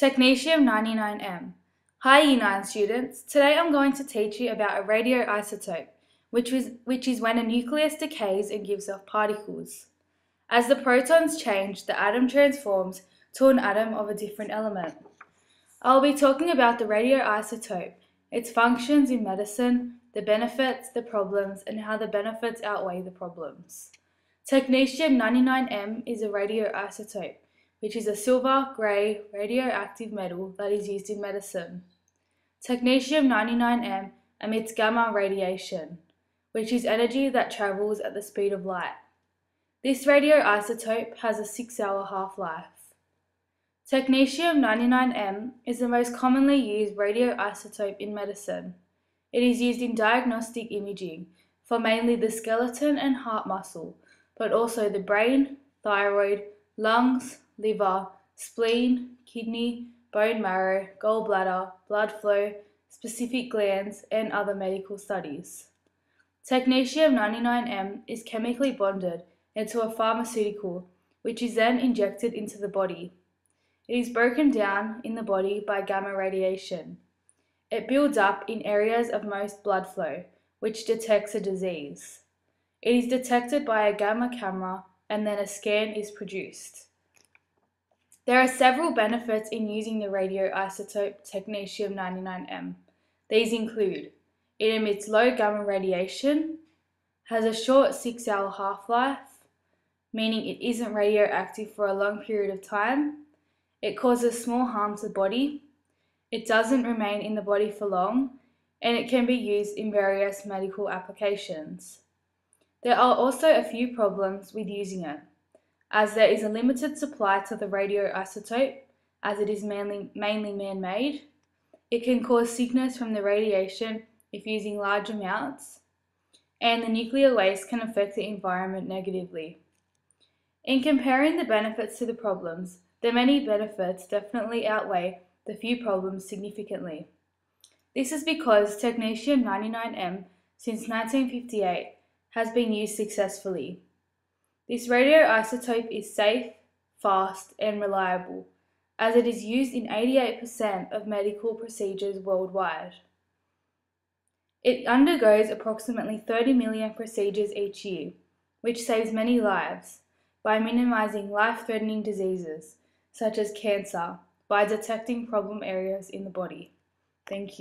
Technetium 99M. Hi Year 9 students, today I'm going to teach you about a radioisotope, which, was, which is when a nucleus decays and gives off particles. As the protons change, the atom transforms to an atom of a different element. I'll be talking about the radioisotope, its functions in medicine, the benefits, the problems, and how the benefits outweigh the problems. Technetium 99M is a radioisotope which is a silver grey radioactive metal that is used in medicine. Technetium 99M emits gamma radiation, which is energy that travels at the speed of light. This radioisotope has a 6 hour half life. Technetium 99M is the most commonly used radioisotope in medicine. It is used in diagnostic imaging for mainly the skeleton and heart muscle, but also the brain, thyroid, lungs, liver, spleen, kidney, bone marrow, gallbladder, blood flow, specific glands, and other medical studies. Technetium 99M is chemically bonded into a pharmaceutical, which is then injected into the body. It is broken down in the body by gamma radiation. It builds up in areas of most blood flow, which detects a disease. It is detected by a gamma camera and then a scan is produced. There are several benefits in using the radioisotope technetium-99m. These include it emits low gamma radiation, has a short 6-hour half-life, meaning it isn't radioactive for a long period of time, it causes small harm to the body, it doesn't remain in the body for long, and it can be used in various medical applications. There are also a few problems with using it as there is a limited supply to the radioisotope, as it is mainly, mainly man-made. It can cause sickness from the radiation if using large amounts, and the nuclear waste can affect the environment negatively. In comparing the benefits to the problems, the many benefits definitely outweigh the few problems significantly. This is because technetium 99M since 1958 has been used successfully. This radioisotope is safe, fast, and reliable, as it is used in 88% of medical procedures worldwide. It undergoes approximately 30 million procedures each year, which saves many lives by minimizing life-threatening diseases such as cancer by detecting problem areas in the body. Thank you.